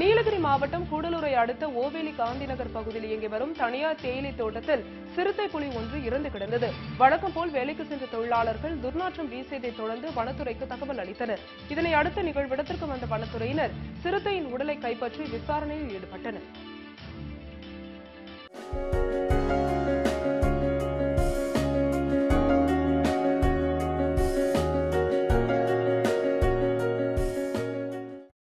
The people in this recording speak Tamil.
நீலகிரி மாவட்டம் கூடலூரை அடுத்த ஓவேலி காந்திநகர் பகுதியில் இயங்கி வரும் தனியார் தேயிலை தோட்டத்தில் சிறுத்தை புலி ஒன்று இறந்து கிடந்தது. வழக்கம் போல் வேலைக்கு சென்ற தொழிலாளர்கள் துர்நாற்றம் வீசியதைத் தொடர்ந்து வனத்துறைக்கு தகவல் அளித்தனர். இதனை அடுத்த நிகழ்விடத்திற்கு வந்த வனத்துறையினர் சிறுத்தையின் உடலை கைப்பற்றி விசாரணையில் ஈடுபட்டனர்.